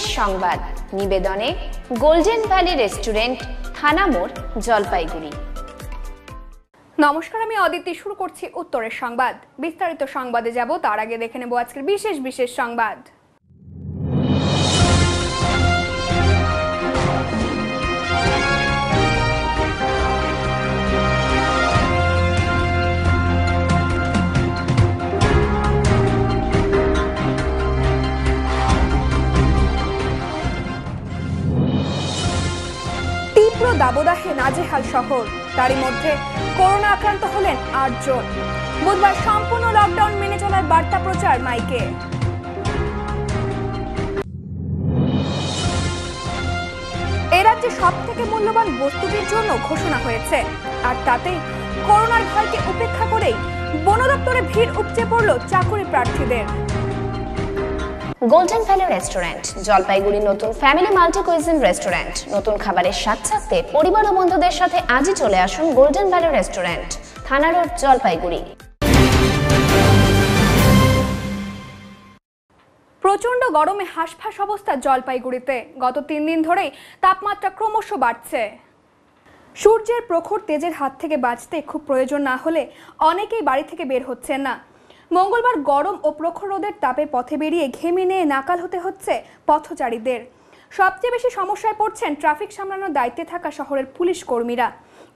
উত্তরের সংবাদ। নিবেদনে golden valley restaurant Thanamor Jalpaiguri. নমস্কার, আমি অদিতি। শুরু করছি উত্তরের সংবাদ। বিস্তারিত সংবাদে যাব, তার আগে দেখে নেব আজকের বিশেষ বিশেষ সংবাদ। নাজেহাল শহর। তারই মধ্যে করোনা আক্রান্ত হলেন আটজন বুধবার সম্পূর্ণ লকডাউন মেনে চলার বার্তা প্রচার মাইকে। এ রাজ্যে সব থেকে মূল্যবান বস্তুটির জন্য ঘোষণা হয়েছে। আর তাতেই করোনার ভয়কে উপেক্ষা করেই বন দপ্তরে ভিড় উপচে পড়ল চাকুরি প্রার্থীদের। গোল্ডেন ভ্যালি রেস্টুরেন্ট জলপাইগুড়ির নতুন ফ্যামিলি মাল্টি কুইজিন রেস্টুরেন্ট নতুন খাবারের স্বাদ চাকতে পরিবার ও বন্ধুদের সাথে আজই চলে আসুন golden valley restaurant Thana road, Jalpaiguri. প্রচণ্ড গরমে হাঁসফাঁস অবস্থা জলপাইগুড়িতে। গত তিন দিন ধরেই তাপমাত্রা ক্রমশ বাড়ছে। সূর্যের প্রখর তেজের হাত থেকে বাঁচতে খুব প্রয়োজন না হলে অনেকেই বাড়ি থেকে বের হচ্ছেন না। মঙ্গলবার গরম ও প্রখর রোদের তাপে পথে বেরিয়ে ঘেমে নিয়ে নাকাল হতে হচ্ছে পথচারীদের। সবচেয়ে বেশি সমস্যায় পড়ছেন ট্রাফিক সামলানোর দায়িত্বে থাকা শহরের পুলিশ কর্মীরা।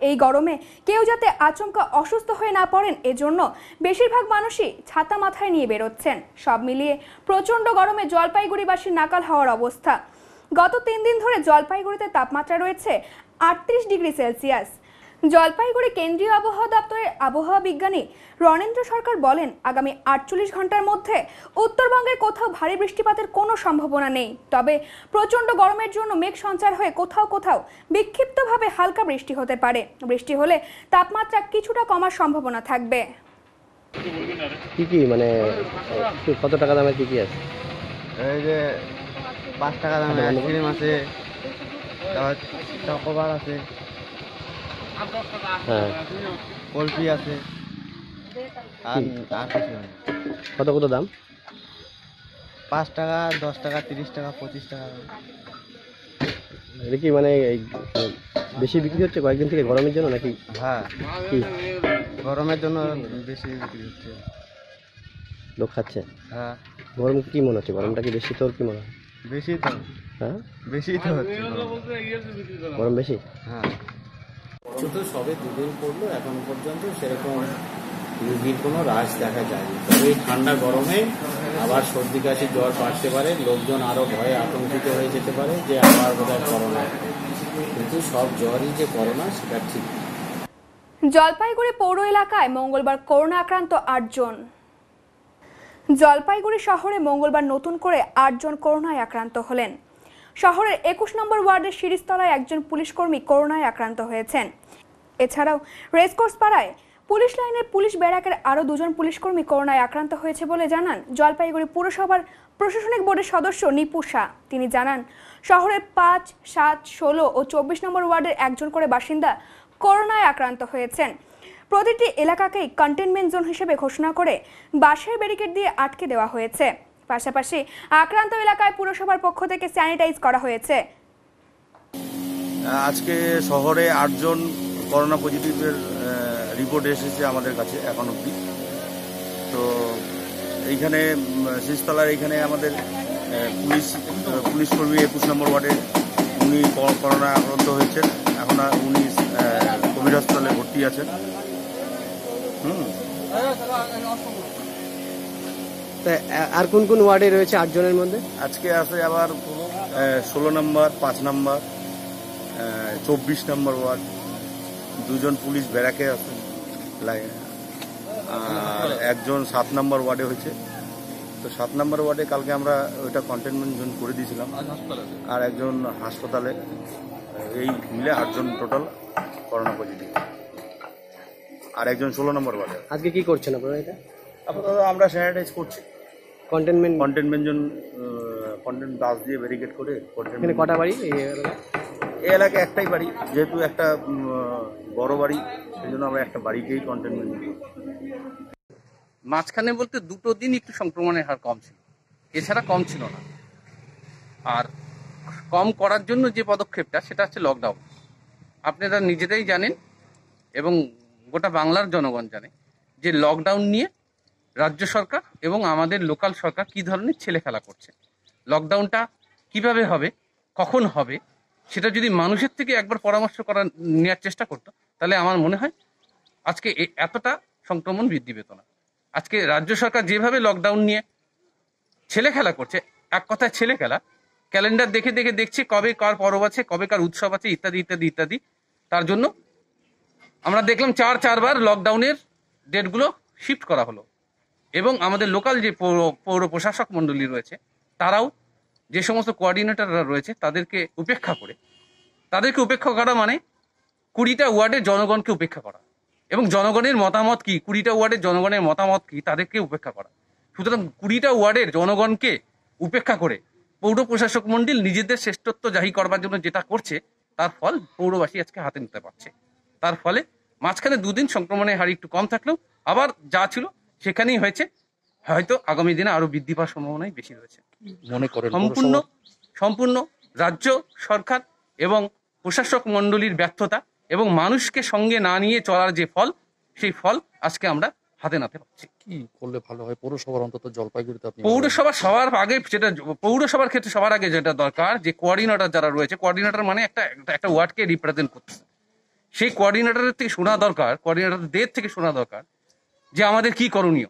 এই গরমে কেউ যাতে আচমকা অসুস্থ হয়ে না পড়েন, এজন্য বেশিরভাগ মানুষই ছাতা মাথায় নিয়ে বেরোচ্ছেন। সব মিলিয়ে প্রচণ্ড গরমে জলপাইগুড়িবাসীর নাকাল হওয়ার অবস্থা। গত তিন দিন ধরে জলপাইগুড়িতে তাপমাত্রা রয়েছে আটত্রিশ ডিগ্রি সেলসিয়াস। জলপাইগুড়ি কেন্দ্রীয় আবহাওয়া দপ্তরের আবহাওয়া বিজ্ঞানী রণেন্দ্র সরকার বলেন আগামী আটচল্লিশ ঘণ্টার মধ্যে উত্তরবঙ্গের কোথাও ভারী বৃষ্টিপাতের কোনো সম্ভাবনা নেই। তবে প্রচণ্ড গরমের জন্য মেঘ সঞ্চার হয়ে কোথাও কোথাও বিক্ষিপ্তভাবে হালকা বৃষ্টি হতে পারে। বৃষ্টি হলে তাপমাত্রা কিছুটা কমার সম্ভাবনা থাকবে। কি কি মানে কত টাকা দামের কি কি আছে? এই যে পাঁচ টাকা দামের আইসক্রিম আছে তারপর চকোবার আছে। হ্যাঁ। কলফি আছে। আর আর কিছু কত কত দাম? পাঁচ টাকা দশ টাকা তিরিশ টাকা পঁচিশ টাকা। এটা কি মানে এই বেশি বিক্রি হচ্ছে কয়েকদিন থেকে গরমের জন্য নাকি হ্যাঁ। কি? গরমের জন্য বেশি বিক্রি হচ্ছে। লোক খাচ্ছে? হ্যাঁ। গরম কি মনে হচ্ছে? গরমটা কি বেশি তোর কি মনে হয়? বেশি তো। হ্যাঁ? বেশি তো হচ্ছে। গরম বেশি? হ্যাঁ। শুধু সবে দুদিন পড়ল, এখন পর্যন্ত সেরকম রুগীর কোনো হ্রাস দেখা যায়নি। তবে ঠান্ডা গরমে আবার সর্দি, কাশি, জ্বর বাড়তে পারে, লোকজন আরও ভয়ে আতঙ্কিত হয়ে যেতে পারে যে আবার বোধহয় করোনা। কিন্তু সব জ্বরই যে করোনা, সেটা ঠিক জলপাইগুড়ি পৌর এলাকায় মঙ্গলবার করোনা আক্রান্ত আটজন। জলপাইগুড়ি শহরে মঙ্গলবার নতুন করে আটজন করোনায় আক্রান্ত হলেন। শহরের একুশ নম্বর ওয়ার্ডের শিরিস্তলায় একজন পুলিশকর্মী করোনায় আক্রান্ত হয়েছেন। এছাড়াও রেসকোর্স পাড়ায় পুলিশ লাইনের পুলিশ ব্যারাকের আরও দুজন পুলিশকর্মী করোনায় আক্রান্ত হয়েছে বলে জানান জলপাইগুড়ি পুরসভার প্রশাসনিক বোর্ডের সদস্য নিপু শাহ। তিনি জানান, শহরের পাঁচ, সাত, ষোলো ও চব্বিশ নম্বর ওয়ার্ডের একজন করে বাসিন্দা করোনায় আক্রান্ত হয়েছেন। প্রতিটি এলাকাকেই কন্টেনমেন্ট জোন হিসেবে ঘোষণা করে বাঁশের ব্যারিকেড দিয়ে আটকে দেওয়া হয়েছে। পাশাপাশি আক্রান্ত এলাকায় পুরসভার পক্ষ থেকে স্যানিটাইজ করা হয়েছে। আজকে শহরে আটজন করোনা পজিটিভের রিপোর্ট এসেছে আমাদের কাছে এখন অবধি। তো এইখানে উম, শীষতলার এইখানে আমাদের পুলিশ পুলিশ কর্মী একুশ নম্বর ওয়ার্ডে উনি করোনা আক্রান্ত হয়েছেন। এখন উনি কোভিড হাসপাতালে ভর্তি আছেন। হুম। তা আর কোন কোন ওয়ার্ডে রয়েছে আটজনের মধ্যে? আজকে আছে আবার ষোলো নম্বর পাঁচ নম্বর চব্বিশ নম্বর ওয়ার্ড। দুজন পুলিশ ব্যারাকে আছে আর একজন সাত নম্বর ওয়ার্ডে হয়েছে। তো সাত নম্বর ওয়ার্ডে কালকে আমরা ওইটা কন্টেনমেন্ট জোন করে দিয়েছিলাম। আর একজন হাসপাতালে এই মিলে আটজন টোটাল করোনা পজিটিভ আর একজন ষোলো নম্বর ওয়ার্ডে। আজকে কি করছেন আপনারা এটা? আপাতত আমরা স্যানিটাইজ করছি। কন্টেনমেন্ট কন্টেনমেন্ট জোন কন্টেন্ট বাস দিয়ে ব্যারিকেড করে এখানে containment- কটা বাড়ি এই এলাকায়? এই এলাকায় একটাই বাড়ি যেহেতু একটা বড় বাড়ি সেই জন্য আমরা একটা বাড়িকেই কন্টেনমেন্ট মাঝখানে বলতে দুটো দিন একটু সংক্রমণের হার কম ছিল। এছাড়া কম ছিল না। আর কম করার জন্য যে পদক্ষেপটা সেটা হচ্ছে লকডাউন আপনারা নিজেরাই জানেন এবং গোটা বাংলার জনগণ জানে যে লকডাউন নিয়ে রাজ্য সরকার এবং আমাদের লোকাল সরকার কি ধরনের ছেলে খেলা করছে? লকডাউনটা কীভাবে হবে? কখন হবে? সেটা যদি মানুষের থেকে একবার পরামর্শ করা নেওয়ার চেষ্টা করতো, তাহলে আমার মনে হয় আজকে এতটা সংক্রমণ বৃদ্ধি পেত না। আজকে রাজ্য সরকার যেভাবে লকডাউন নিয়ে ছেলে খেলা করছে, এক কথায় ছেলে খেলা ক্যালেন্ডার দেখে দেখে দেখছে কবে কার পরব আছে, কবে কার উৎসব আছে, ইত্যাদি ইত্যাদি ইত্যাদি। তার জন্য আমরা দেখলাম চার, চারবার লকডাউনের ডেটগুলো শিফট করা হলো। এবং আমাদের লোকাল যে পৌর পৌর প্রশাসক মণ্ডলী রয়েছে, তারাও যে সমস্ত কোঅর্ডিনেটররা রয়েছে, তাদেরকে উপেক্ষা করে। তাদেরকে উপেক্ষা করা মানে কুড়িটা ওয়ার্ডের জনগণকে উপেক্ষা করা। এবং জনগণের মতামত কি? কুড়িটা ওয়ার্ডের জনগণের মতামত কি? তাদেরকে উপেক্ষা করা। সুতরাং কুড়িটা ওয়ার্ডের জনগণকে উপেক্ষা করে পৌর প্রশাসক মন্ডল নিজেদের শ্রেষ্ঠত্ব জাহি করবার জন্য যেটা করছে, তার ফল পৌরবাসী আজকে হাতে নিতে পারছে। তার ফলে মাঝখানে দুদিন সংক্রমণের হার একটু কম থাকলেও আবার যা ছিল সেখানেই হয়েছে। হয়তো আগামী দিনে আরও বৃদ্ধি পাওয়ার সম্ভাবনাই বেশি রয়েছে। মনে করেন সম্পূর্ণ সম্পূর্ণ রাজ্য সরকার এবং প্রশাসক মণ্ডলীর ব্যর্থতা এবং মানুষকে সঙ্গে না নিয়ে চলার যে ফল সেই ফল আজকে আমরা হাতে নাতে পাচ্ছি। কি করলে ভালো হয়? পৌরসভার অন্তত জলপাইগুড়িতে আপনি পৌরসভা সবার আগে যেটা পৌরসভার ক্ষেত্রে সবার আগে যেটা দরকার যে কোঅর্ডিনেটর যারা রয়েছে কোঅর্ডিনেটর মানে একটা একটা- একটা ওয়ার্ডকে রিপ্রেজেন্ট করতেছে। সেই কোঅর্ডিনেটরের থেকে শোনা দরকার কোঅর্ডিনেটরদের থেকে শোনা দরকার যে আমাদের কি করণীয়?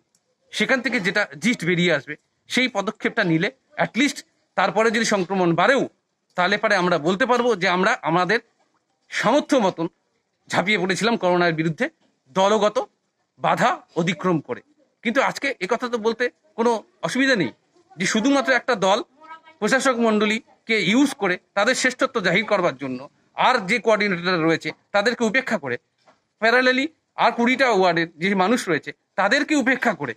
সেখান থেকে যেটা জিস্ট বেরিয়ে আসবে, সেই পদক্ষেপটা নিলে অ্যাটলিস্ট তারপরে যদি সংক্রমণ বাড়েও, তাহলে পরে আমরা বলতে পারব যে আমরা আমাদের সামর্থ্য মতন ঝাঁপিয়ে পড়েছিলাম করোনার বিরুদ্ধে, দলগত বাধা অতিক্রম করে। কিন্তু আজকে একথা তো বলতে কোনো অসুবিধা নেই যে শুধুমাত্র একটা দল, প্রশাসক মণ্ডলীকে ইউজ করে তাদের শ্রেষ্ঠত্ব জাহির করবার জন্য আর যে কোঅর্ডিনেটর রয়েছে তাদেরকে উপেক্ষা করে প্যারালেলি আর কুড়িটা ওয়ার্ডের যে মানুষ রয়েছে, তাদেরকে উপেক্ষা করে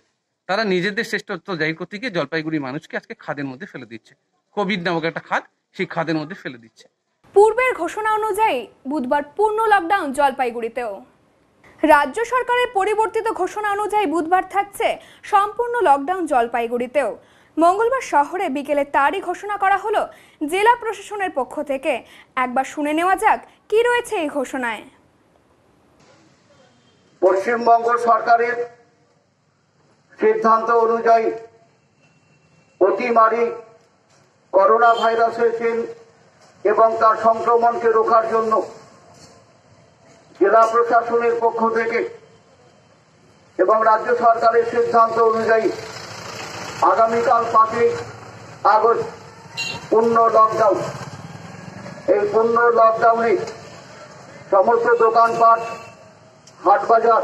তারা নিজেদের শ্রেষ্ঠত্ব জাহির করতে জলপাইগুড়ি মানুষকে আজকে খাদের মধ্যে ফেলে দিচ্ছে। কোভিড নামক একটা খাদ সেই খাদের মধ্যে ফেলে দিচ্ছে। পূর্বের ঘোষণা অনুযায়ী বুধবার পূর্ণ লকডাউন জলপাইগুড়িতেও। রাজ্য সরকারের পরিবর্তিত ঘোষণা অনুযায়ী বুধবার থাকছে সম্পূর্ণ লকডাউন জলপাইগুড়িতেও। মঙ্গলবার শহরে বিকেলে তারই ঘোষণা করা হলো, জেলা প্রশাসনের পক্ষ থেকে। একবার শুনে নেওয়া যাক কি রয়েছে এই ঘোষণায়। পশ্চিমবঙ্গ সরকারের সিদ্ধান্ত অনুযায়ী অতিমারি করোনা ভাইরাসের চেন এবং তার সংক্রমণকে রোখার জন্য জেলা প্রশাসনের পক্ষ থেকে এবং রাজ্য সরকারের সিদ্ধান্ত অনুযায়ী আগামীকাল পাঁচই আগস্ট পূর্ণ লকডাউন এই পূর্ণ লকডাউনে সমস্ত দোকানপাট হাট বাজার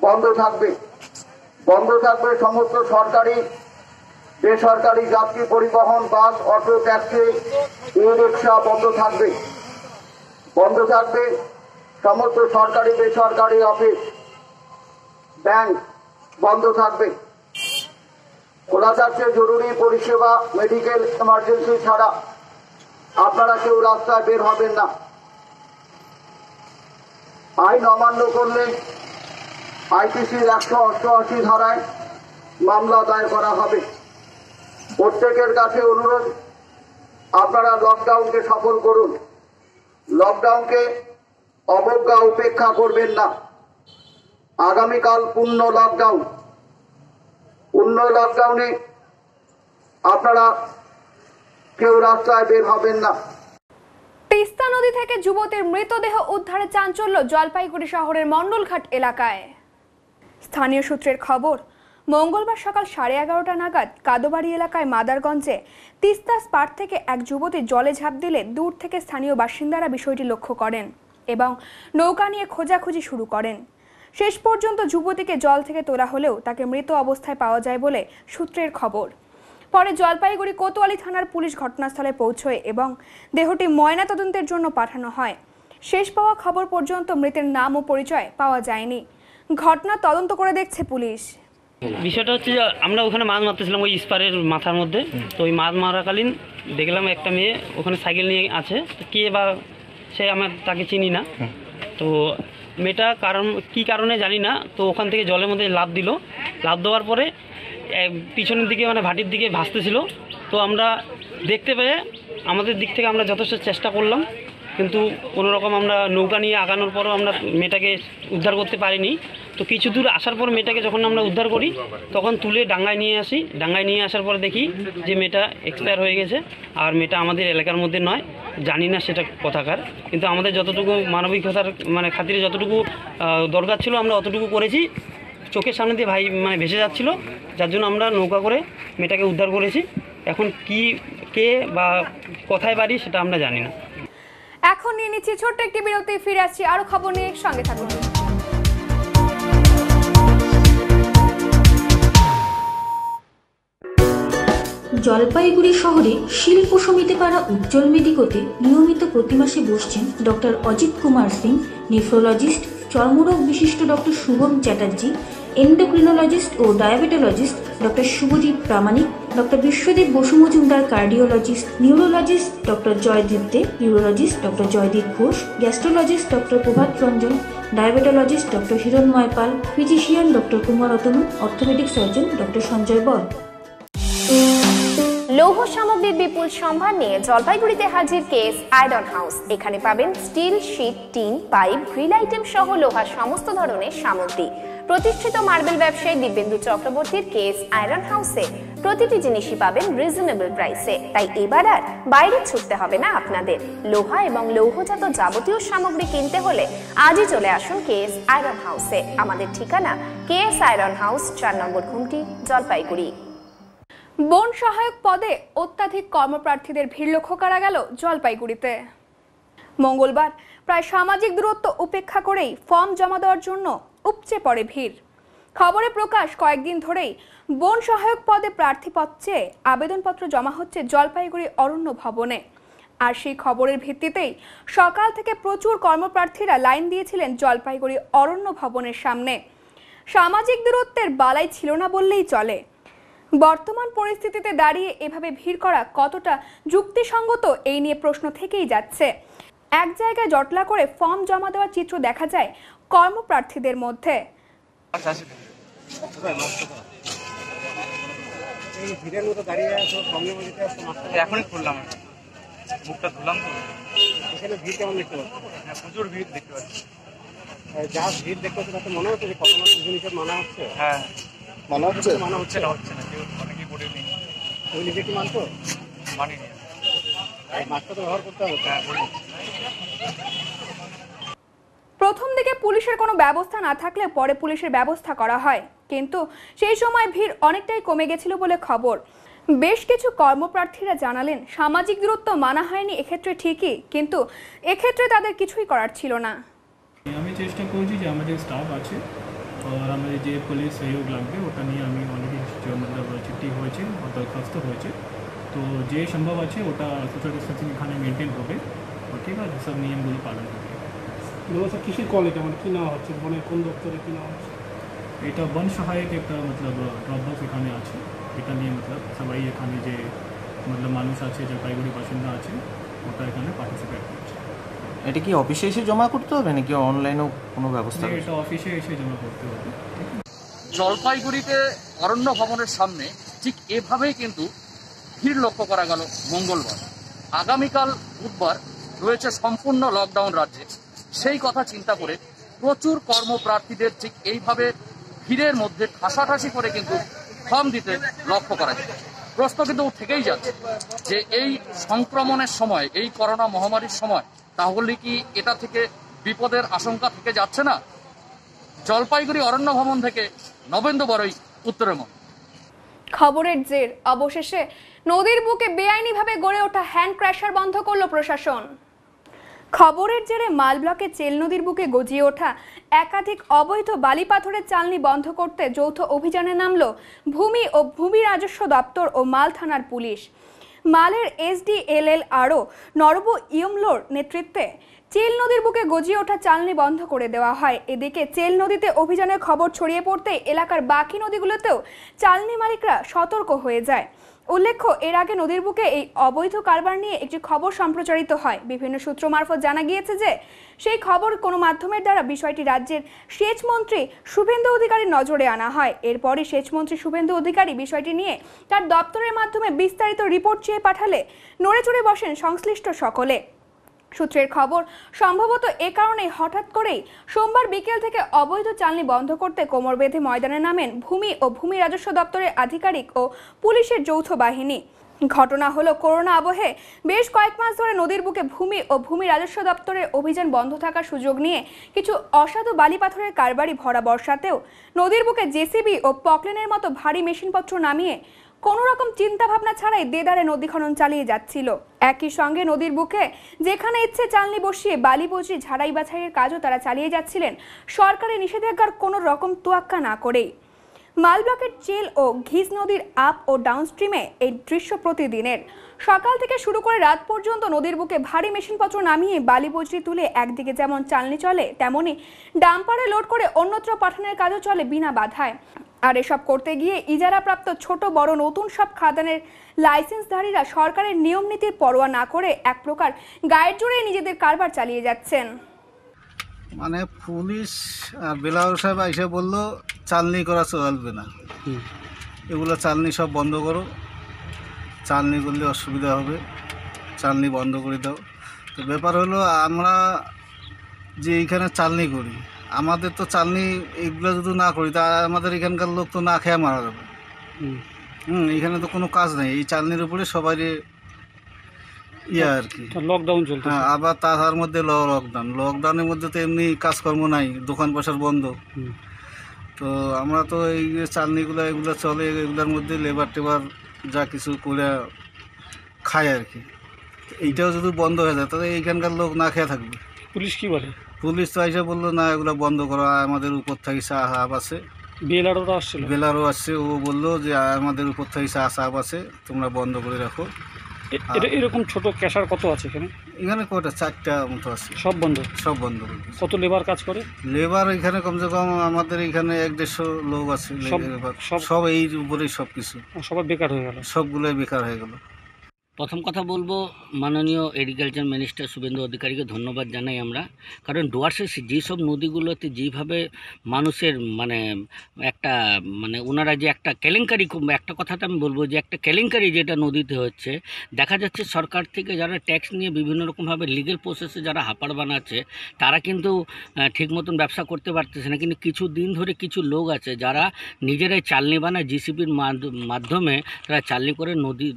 বন্ধ থাকবে। বন্ধ থাকবে সমস্ত সরকারি, বেসরকারি যাত্রী পরিবহন, বাস, অটো, ট্যাক্সি, ই রিক্সা বন্ধ থাকবে। বন্ধ থাকবে সমস্ত সরকারি, বেসরকারি অফিস। ব্যাংক বন্ধ থাকবে। খোলা থাকছে জরুরি পরিষেবা, মেডিকেল এমার্জেন্সি ছাড়া। আপনারা কেউ রাস্তায় বের হবেন না। আইন অমান্য করলে আইপিসির একশো অষ্টআশি ধারায় মামলা দায়ের করা হবে। প্রত্যেকের কাছে অনুরোধ, আপনারা লকডাউনকে সফল করুন। লকডাউনকে অবজ্ঞা উপেক্ষা করবেন না। আগামীকাল পূর্ণ লকডাউন পূর্ণ লকডাউনে আপনারা কেউ রাস্তায় বের হবেন না। তিস্তা নদী থেকে যুবতীর মৃতদেহ উদ্ধারে চাঞ্চল্য জলপাইগুড়ি শহরের মণ্ডলঘাট এলাকায়। স্থানীয় সূত্রের খবর, মঙ্গলবার সকাল সাড়ে এগারোটা নাগাদ কাদোবাড়ি এলাকায় মাদারগঞ্জে তিস্তা স্পার থেকে এক যুবতী জলে ঝাঁপ দিলে দূর থেকে স্থানীয় বাসিন্দারা বিষয়টি লক্ষ্য করেন এবং নৌকা নিয়ে খোঁজাখুঁজি শুরু করেন। শেষ পর্যন্ত যুবতীকে জল থেকে তোলা হলেও তাকে মৃত অবস্থায় পাওয়া যায় বলে সূত্রের খবর। পরে জলপাইগুড়ি কোতোয়ালি থানার পুলিশ ঘটনাস্থলে পৌঁছয় এবং দেহটি ময়নাতদন্তের জন্য পাঠানো হয়। শেষ পাওয়া খবর পর্যন্ত মৃতের নাম ও পরিচয় পাওয়া যায়নি। ঘটনা তদন্ত করে দেখছে পুলিশ। বিষয়টা হচ্ছে যে আমরা ওখানে মাছ মারতেছিলাম ওই স্পারের মাথার মধ্যে। তো ওই মাছ মারাকালীন দেখলাম একটা মেয়ে ওখানে সাইকেল নিয়ে আছে। কে বা সে আমার তাকে চিনি না। তো মেয়েটা কারণ কি কারণে জানি না। তো ওখান থেকে জলের মধ্যে লাভ দিল। লাভ দেওয়ার পরে পিছনের দিকে মানে ভাটির দিকে ভাসতেছিল। তো আমরা দেখতে পেয়ে আমাদের দিক থেকে আমরা যথেষ্ট চেষ্টা করলাম, কিন্তু কোনো রকম আমরা নৌকা নিয়ে আগানোর পরও আমরা মেয়েটাকে উদ্ধার করতে পারিনি। তো কিছু দূর আসার পর মেয়েটাকে যখন আমরা উদ্ধার করি, তখন তুলে ডাঙ্গায় নিয়ে আসি। ডাঙ্গায় নিয়ে আসার পর দেখি যে মেয়েটা এক্সপায়ার হয়ে গেছে, আর মেয়েটা আমাদের এলাকার মধ্যে নয়। জানি না সেটা কথাকার, কিন্তু আমাদের যতটুকু মানবিকতার মানে খাতিরে যতটুকু দরকার ছিল আমরা অতটুকু করেছি। চোখের সামনে দিয়ে ভাই মানে ভেসে যাচ্ছিল যার জন্য আমরা নৌকা করে মেয়েটাকে উদ্ধার করেছি। এখন কি কে বা কোথায় বাড়ি সেটা আমরা জানি না। এখন নিয়ে নিচ্ছি ছোট্ট একটি বিরতি ফিরে আসছি আরও খবর নিয়ে সঙ্গে থাকুন। জলপাইগুড়ি শহরে শিল্প সমিতি পাড়া উজ্জ্বল মেডিকোতে নিয়মিত প্রতি মাসে বসছেন ডক্টর অজিত কুমার সিং নেফ্রোলজিস্ট চর্মরোগ বিশিষ্ট ডক্টর শুভম চ্যাটার্জি এন্ডোক্রিনোলজিস্ট ও diabetologist doctor Shubhadeep Pramanik doctor Biswadeep Basu Majumdar cardiologist neurologist doctor Joydeep De neurologist doctor Joydeep Ghosh gastrologist doctor Prabhat Ranjan diabetologist doctor Hiranmoy Pal physician doctor Kumar Atanu orthopaedic surgeon doctor Sanjay Bal লৌহ সামগ্রীর বিপুল সম্ভার নিয়ে জলপাইগুড়িতে হাজির case iron house এখানে পাবেন steel sheet tin pipe grill item সহ লোহার সমস্ত ধরনের সামগ্রী। প্রতিষ্ঠিত মার্বেল ব্যবসায়ী দিব্যেন্দু চক্রবর্তীর কেস আয়রন হাউসে। প্রতিটি জিনিসই পাবেন রিজনেবল প্রাইসে তাই এবার আর বাইরে ছুটতে হবে না আপনাদের। লোহা এবং লৌহজাত যাবতীয় সামগ্রী কিনতে হলে আজই চলে আসুন কেএস আয়রন হাউসে। আমাদের ঠিকানা কেএস আয়রন হাউস, চার নম্বর ঘুমটি, জলপাইগুড়ি। বন সহায়ক পদে অত্যাধিক কর্মপ্রার্থীদের ভিড় লক্ষ্য করা গেল জলপাইগুড়িতে। মঙ্গলবার প্রায় সামাজিক দূরত্ব উপেক্ষা করেই ফর্ম জমা দেওয়ার জন্য উপচে পড়ে ভিড়। খবরে প্রকাশ, কয়েকদিন ধরেই বন সহায়ক পদে প্রার্থীপদ চেয়ে আবেদনপত্র জমা হচ্ছে জলপাইগুড়ি অরণ্য ভবনে। আর সেই খবরের ভিত্তিতেই সকাল থেকে প্রচুর কর্মপ্রার্থীরা লাইন দিয়েছিলেন জলপাইগুড়ি অরণ্য ভবনের সামনে। সামাজিক দূরত্বের বালাই ছিল না বললেই চলে। বর্তমান পরিস্থিতিতে দাঁড়িয়ে এভাবে ভিড় করা কতটা যুক্তিসঙ্গত এই নিয়ে প্রশ্ন থেকেই যাচ্ছে। এক জায়গায় জটলা করে ফর্ম জমা দেওয়ার চিত্র দেখা যায় কর্মপ্রার্থীদের মধ্যে। এখনই খুললাম মুখটা ধুলাম তো। এখানে ভিড় কেমন দেখতে পাচ্ছি? হ্যাঁ প্রচুর ভিড় দেখতে পাচ্ছি। যা ভিড় দেখতে পাচ্ছি তাতে মনে হচ্ছে যে কত মাস নিষেধ মানা হচ্ছে? হ্যাঁ। মানা হচ্ছে? মানা হচ্ছে না। হচ্ছে না কেউ অনেকেই পড়ে নেই। তুমি নিজে কি মানতো মানিনি মাস্কটা তো ব্যবহার করতে হবে। হ্যাঁ প্রথম দিকে পুলিশের কোনো ব্যবস্থা না থাকলে পরে পুলিশের ব্যবস্থা করা হয়। কিন্তু সেই সময় ভিড় অনেকটাই কমে গেছিল বলে খবর। বেশ কিছু কর্মপ্রার্থীরা জানালেন, সামাজিক দূরত্ব মানা হয়নি এক্ষেত্রে ঠিকই, কিন্তু এক্ষেত্রে তাদের কিছুই করার ছিল না। আমি চেষ্টা করছি যে আমাদের স্টাফ আছে, আর আমাদের যে পুলিশ সহযোগ লাগবে, ওটা নিয়ে আমি অলরেডি মতলব চিঠি হয়েছে দরখাস্ত হয়েছে। তো যে সম্ভব আছে, ওটা সোশ্যাল ডিস্টেন্সিং এখানে মেনটেন হবে। ঠিক আছে, সব নিয়মগুলো পালন হবে। স্যার কিসের কল এটা? মানে কি নেওয়া হচ্ছে? মানে কোন দপ্তরে কি নেওয়া হচ্ছে? এটা বন সহায়ক একটা মতলব ড্রপ বক্স এখানে আছে। এটা নিয়ে মতলব সবাই এখানে যে মতলব মানুষ আছে জলপাইগুড়ি বাসিন্দা আছে ওটা এখানে পার্টিসিপেট করছে। এটা কি অফিসে এসে জমা করতে হবে নাকি অনলাইনেও কোনো ব্যবস্থা এটা অফিসে এসে জমা করতে হবে। জলপাইগুড়িতে অরণ্য ভবনের সামনে ঠিক এভাবেই কিন্তু ভিড় লক্ষ্য করা গেল মঙ্গলবার। আগামীকাল বুধবার রয়েছে সম্পূর্ণ লকডাউন রাজ্যে। সেই কথা চিন্তা করে প্রচুর কর্মপ্রার্থীদের ঠিক এইভাবে ভিড়ের মধ্যে ঠাসাঠাসি করে কিন্তু ফর্ম দিতে লক্ষ্য করা যায়। প্রশ্ন কিন্তু থেকেই যাচ্ছে যে এই সংক্রমণের সময়, এই করোনা মহামারীর সময় তাহলে কি এটা থেকে বিপদের আশঙ্কা থেকে যাচ্ছে না? জলপাইগুড়ি অরণ্য ভবন থেকে নবেন্দ্র বড়ই উত্তরের মন খবরের জের অবশেষে নদীর বুকে বেআইনিভাবে গড়ে ওঠা হ্যান্ড ক্র্যাশার বন্ধ করল প্রশাসন। খবরের জেরে মাল ব্লকে চেল নদীর বুকে গজিয়ে ওঠা একাধিক অবৈধ বালি পাথরের চালনি বন্ধ করতে যৌথ অভিযানে নামল ভূমি ও ভূমি রাজস্ব দপ্তর ও মাল থানার পুলিশ। মালের এসডিএলএল আরও নরব ইয়মলোর নেতৃত্বে চেল নদীর বুকে গজিয়ে ওঠা চালনি বন্ধ করে দেওয়া হয়। এদিকে চেল নদীতে অভিযানের খবর ছড়িয়ে পড়তে এলাকার বাকি নদীগুলোতেও চালনি মালিকরা সতর্ক হয়ে যায়। উল্লেখ্য, এর আগে নদীর বুকে এই অবৈধ কারবার নিয়ে একটি খবর সম্প্রচারিত হয়। বিভিন্ন সূত্র মারফত জানা গিয়েছে যে, সেই খবর কোনো মাধ্যমের দ্বারা বিষয়টি রাজ্যের সেচমন্ত্রী শুভেন্দু অধিকারীর নজরে আনা হয়। এরপরই সেচমন্ত্রী শুভেন্দু অধিকারী বিষয়টি নিয়ে তার দপ্তরের মাধ্যমে বিস্তারিত রিপোর্ট চেয়ে পাঠালে নড়ে চড়ে বসেন সংশ্লিষ্ট সকলে। সূত্রের খবর, সম্ভবত এ কারণে হঠাৎ করেই সোমবার বিকেল থেকে অবৈধ চালনি বন্ধ করতে কোমর বেঁধে ময়দানে নামেন ভূমি ও ভূমি রাজস্ব দপ্তরের আধিকারিক ও পুলিশের যৌথ বাহিনী। ঘটনা হলো, করোনা আবহে বেশ কয়েক মাস ধরে নদীর বুকে ভূমি ও ভূমি রাজস্ব দপ্তরের অভিযান বন্ধ থাকার সুযোগ নিয়ে কিছু অসাধু বালি পাথরের কারবারি ভরা বর্ষাতেও নদীর বুকে জেসিবি ও পকলেনের মতো ভারী মেশিনপত্র নামিয়ে কোনো রকম চিন্তা ভাবনা ছাড়াই দেদারে নদী খনন চালিয়ে যাচ্ছিল। একই সঙ্গে নদীর বুকে যেখানে ইচ্ছে চালনি বসিয়ে বালি বসি ঝাড়াই বাছাইয়ের কাজও তারা চালিয়ে যাচ্ছিলেন সরকারি নিষেধাজ্ঞার কোনো রকম তোয়াক্কা না করেই। মালব্লকের চেল ও ঘিস নদীর আপ ও ডাউনস্ট্রিমে এই দৃশ্য প্রতিদিনের। সকাল থেকে শুরু করে রাত পর্যন্ত নদীর বুকে ভারী মেশিনপত্র নামিয়ে বালি বজরি তুলে একদিকে যেমন চালনি চলে, তেমনি ডাম্পারে লোড করে অন্যত্র পাঠানোর কাজও চলে বিনা বাধায়। আর এসব করতে গিয়ে ইজারাপ্রাপ্ত ছোট বড় নতুন সব খাদানের লাইসেন্সধারীরা সরকারের নিয়ম নীতির পরোয়া না করে এক প্রকার গায়ের জোরে নিজেদের কারবার চালিয়ে যাচ্ছেন। মানে পুলিশ আর বেলাউর সাহেব এসে বলল চালনি করা চলবে না। এগুলো চালনি সব বন্ধ করো। চালনি করলে অসুবিধা হবে। চালনি বন্ধ করে দাও। তো ব্যাপার হলো আমরা যে এইখানে চালনি করি আমাদের তো চালনি এগুলো যদি না করি তা আমাদের এখানকার লোক তো না খেয়ে মারা যাবে। হুম। এখানে তো কোনো কাজ নেই এই চালনির উপরে সবাই ইয়ে আর কি। লকডাউন চলছে হ্যাঁ আবার তার মধ্যে লকডাউন লকডাউনের মধ্যে তো এমনি কাজকর্ম নাই দোকান পাশার বন্ধ। তো আমরা তো এই যে চালনিগুলো এগুলো চলে এগুলোর মধ্যে লেবার টেবার যা কিছু করে খায় আর কি। এইটাও যদি বন্ধ হয়ে যায় তাহলে এইখানকার লোক না খেয়ে থাকবে। পুলিশ কি বলে? পুলিশ তো এসে বলল না এগুলো বন্ধ করা আমাদের উপর থেকে সাহাব আছে। বিএলআরওরা আসছিল। বেলারও আসছে ও বলল যে আমাদের উপর থেকে সাহাব আছে তোমরা বন্ধ করে রাখো। এটা- এরকম ছোট ক্যাশার কত আছে এখানে? এখানে কটা চারটা মতো আছে। সব বন্ধ? সব বন্ধ কত লেবার কাজ করে? লেবার এখানে কমসে কম আমাদের এখানে এক দেড়শো লোক আছে। সব- সব- সব এই উপরেই সব কিছু সবার বেকার হয়ে গেল। সবগুলোই বেকার হয়ে গেল। প্রথম কথা বলব, মাননীয় এগ্রিকালচার মিনিস্টার শুভেন্দু অধিকারীকে ধন্যবাদ জানাই আমরা। কারণ ডুয়ার্সের যেসব নদীগুলোতে যেভাবে মানুষের মানে একটা মানে ওনারা যে একটা কেলেঙ্কারি একটা কথাটা আমি বলব যে একটা কেলেঙ্কারি যেটা নদীতে হচ্ছে, দেখা যাচ্ছে সরকার থেকে যারা ট্যাক্স নিয়ে বিভিন্ন রকমভাবে লিগেল প্রসেসে যারা হাঁপাড় বানাচ্ছে, তারা কিন্তু ঠিক মতন ব্যবসা করতে পারতেছে না। কিন্তু কিছু দিন ধরে কিছু লোক আছে যারা নিজেরাই চালনি বানায় জিসিপির মাধ্যমে তারা চালনি করে নদী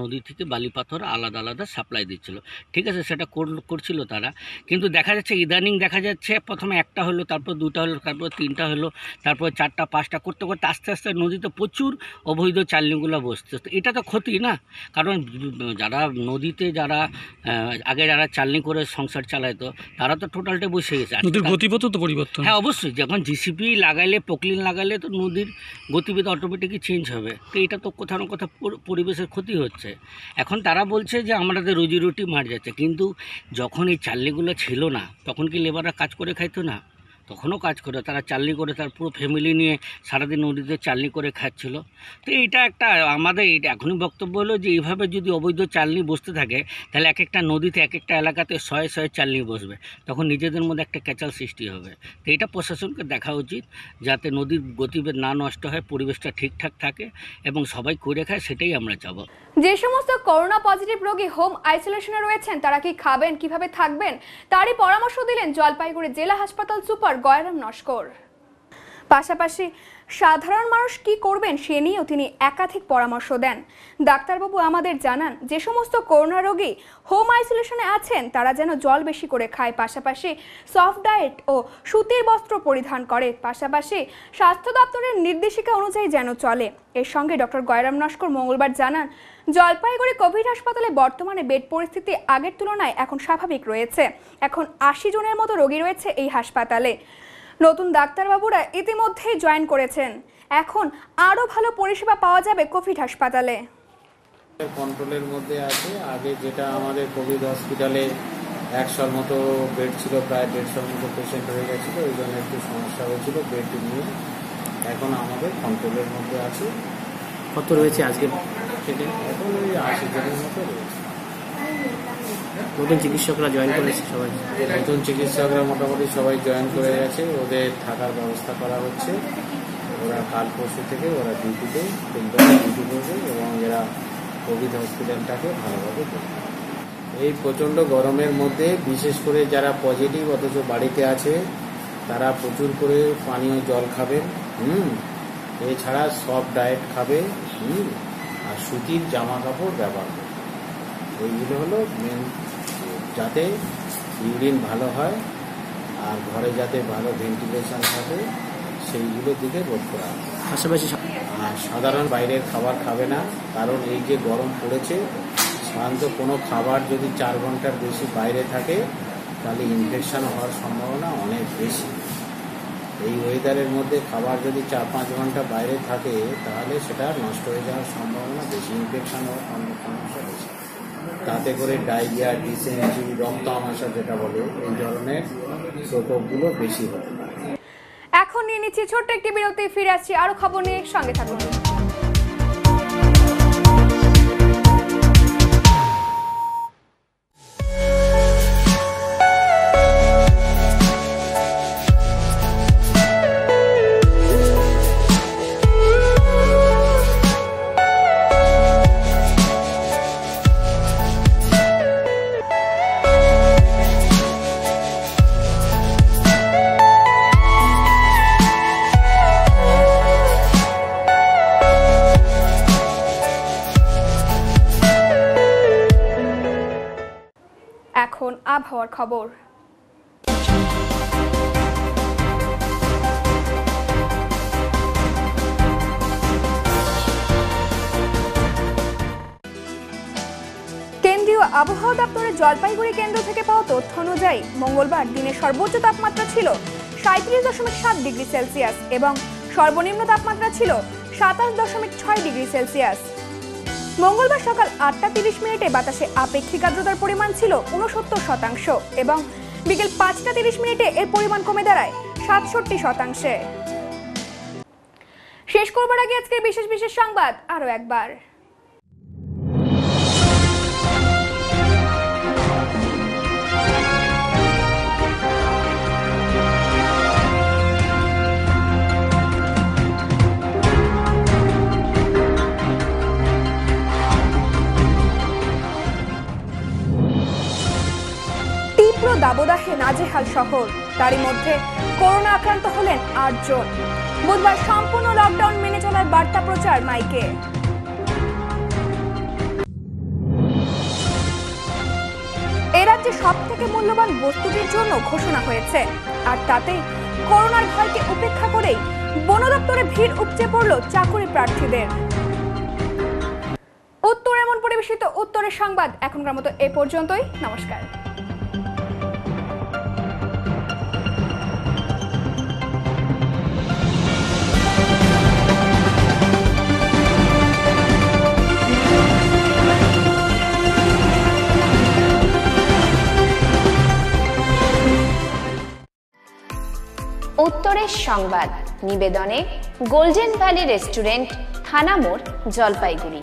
নদী থেকে বালি পাথর আলাদা আলাদা সাপ্লাই দিচ্ছিল। ঠিক আছে সেটা কর- করছিল তারা। কিন্তু দেখা যাচ্ছে ইদানিং দেখা যাচ্ছে প্রথমে একটা হলো তারপর দুটা হলো তারপর তিনটা হলো তারপর চারটা পাঁচটা করতে করতে আস্তে আস্তে নদীতে প্রচুর অবৈধ চালনিগুলো বসছে। তো এটা তো ক্ষতি না? কারণ যারা নদীতে যারা আগে যারা চালনি করে সংসার চালাইতো তারা তো টোটালটা বসে গেছে। নদীর গতিপথও তো পরিবর্তন। হ্যাঁ অবশ্যই। যখন জিসিপি লাগাইলে পকলিন লাগাইলে তো নদীর গতিবিধি অটোমেটিকই চেঞ্জ হবে। তো এটা তো কোথাও না কোথাও পরিবেশের ক্ষতি হচ্ছে। এখন তারা বলছে যে আমাদের রুজি রুটি মার যাচ্ছে। কিন্তু যখন এই চাল্লিগুলো ছিল না, তখন কি লেবাররা কাজ করে খাইতো না? তখনও কাজ করে, তারা চালনি করে, তার পুরো ফ্যামিলি নিয়ে সারাদিন নদীতে চালনি করে খাচ্ছিল। তো এইটা একটা আমাদের এটা এখনই বক্তব্য হলো যে, এইভাবে যদি অবৈধ চালনি বসতে থাকে, তাহলে এক একটা নদীতে, এক একটা এলাকাতে শয়ে শয়ে চালনি বসবে। তখন নিজেদের মধ্যে একটা ক্যাচাল সৃষ্টি হবে। তো এটা প্রশাসনকে দেখা উচিত, যাতে নদীর গতিবেগ না নষ্ট হয়, পরিবেশটা ঠিকঠাক থাকে, এবং সবাই করে খায়, সেটাই আমরা চাবো। যে সমস্ত করোনা পজিটিভ রোগী হোম আইসোলেশনে রয়েছেন, তারা কি খাবেন, কীভাবে থাকবেন? তারই পরামর্শ দিলেন জলপাইগুড়ি জেলা হাসপাতাল সুপার গয়রাম নস্কর। পাশাপাশি সাধারণ মানুষ কি করবেন সে নিয়েও তিনি একাধিক পরামর্শ দেন। ডাক্তারবাবু আমাদের জানান, যে সমস্ত করোনা রোগী হোম আইসোলেশনে আছেন, তারা যেন জল বেশি করে খায়। পাশাপাশি সফট ডায়েট ও সুতির বস্ত্র পরিধান করে। পাশাপাশি স্বাস্থ্য দপ্তরের নির্দেশিকা অনুযায়ী যেন চলে। এর সঙ্গে ডক্টর গয়রাম নস্কর মঙ্গলবার জানান জলপাইগুড়ি কোভিড হাসপাতালে বর্তমানে বেড পরিস্থিতি আগের তুলনায় এখন স্বাভাবিক রয়েছে। এখন আশি জনের মতো রোগী রয়েছে এই হাসপাতালে। নতুন ডাক্তারবাবুরা ইতিমধ্যেই জয়েন করেছেন। এখন আরও ভালো পরিষেবা পাওয়া যাবে কোভিড হাসপাতালে। কন্ট্রোলের মধ্যে আছে। আগে যেটা আমাদের কোভিড হসপিটালে একশোর মতো বেড ছিল, প্রায় দেড়শোর মতো পেশেন্ট হয়ে গেছিল। ওই জন্য একটু সমস্যা হয়েছিল, বেড নিয়ে। এখন আমাদের কন্ট্রোলের মধ্যে আছে। কত রয়েছে আজকে নতুন চিকিৎসকরা জয়েন করেছে সবাই। নতুন চিকিৎসকরা মোটামুটি সবাই জয়েন করে গেছে। ওদের থাকার ব্যবস্থা করা হচ্ছে। ওরা কাল পরশু থেকে ওরা ডিউটিতে ডিউটি করবে এবং এরা কোভিড হসপিটালটাকে ভালোভাবে দেখবে এই প্রচণ্ড গরমের মধ্যে, বিশেষ করে যারা পজিটিভ অথচ বাড়িতে আছে, তারা প্রচুর করে পানীয় জল খাবেন হুম? এছাড়া সফট ডায়েট খাবে। হুম আর সুতির জামা কাপড় ব্যবহার করবে এইগুলো হলো মেন যাতে ইউরিন ভালো হয় আর ঘরে যাতে ভালো ভেন্টিলেশন থাকে সেইগুলোর দিকে বোধ করা পাশাপাশি আর সাধারণ বাইরের খাবার খাবে না কারণ এই যে গরম পড়েছে সাধারণত কোনো খাবার যদি চার ঘণ্টার বেশি বাইরে থাকে তাহলে ইনফেকশন হওয়ার সম্ভাবনা অনেক বেশি। এই ওয়েদারের মধ্যে খাবার যদি চার পাঁচ ঘণ্টা বাইরে থাকে, তাহলে সেটা নষ্ট হয়ে যাওয়ার সম্ভাবনা বেশি। ইনফেকশন হওয়ার সমস্যা বেশি। তাতে করে ডায়রিয়া ডিসেন্ট্রি রক্ত আমাশা যেটা বলে, এই ধরনের প্রকোপগুলো বেশি হয়। এখন নিয়ে নিচ্ছি ছোট্ট একটি বিরতি, ফিরে আসছি আরও খবর নিয়ে। সঙ্গে থাকুন। আবহাওয়ার খবর। কেন্দ্রীয় আবহাওয়া দপ্তরের জলপাইগুড়ি কেন্দ্র থেকে পাওয়া তথ্য অনুযায়ী, মঙ্গলবার দিনের সর্বোচ্চ তাপমাত্রা ছিল সাঁত্রিশ দশমিক সাত ডিগ্রি সেলসিয়াস এবং সর্বনিম্ন তাপমাত্রা ছিল সাতাশ দশমিক ছয় ডিগ্রি সেলসিয়াস। মঙ্গলবার সকাল আটটা তিরিশ মিনিটে বাতাসে আপেক্ষিক আর্দ্রতার পরিমাণ ছিল উনসত্তর শতাংশ এবং বিকেল পাঁচটা তিরিশ মিনিটে এর পরিমাণ কমে দাঁড়ায় সাতষট্টি শতাংশে। শেষ করবার আগে আজকের বিশেষ বিশেষ সংবাদ আরও একবার। দাবদাহে নাজেহাল শহর। তারই মধ্যে করোনা আক্রান্ত হলেন আটজন বুধবার সম্পূর্ণ লকডাউন মেনে চলার বার্তা প্রচার মাইকে। সব থেকে মূল্যবান বস্তুটির জন্য ঘোষণা হয়েছে। আর তাতেই করোনার ভয়কে উপেক্ষা করেই বন দপ্তরে ভিড় উপচে পড়ল চাকুরি প্রার্থীদের। উত্তর এমন পরিবেশিত উত্তরের সংবাদ এখনকার মতো এ পর্যন্তই। নমস্কার। উত্তরের সংবাদ। নিবেদনে গোল্ডেন ভ্যালি রেস্টুরেন্ট থানা মোড় জলপাইগুড়ি।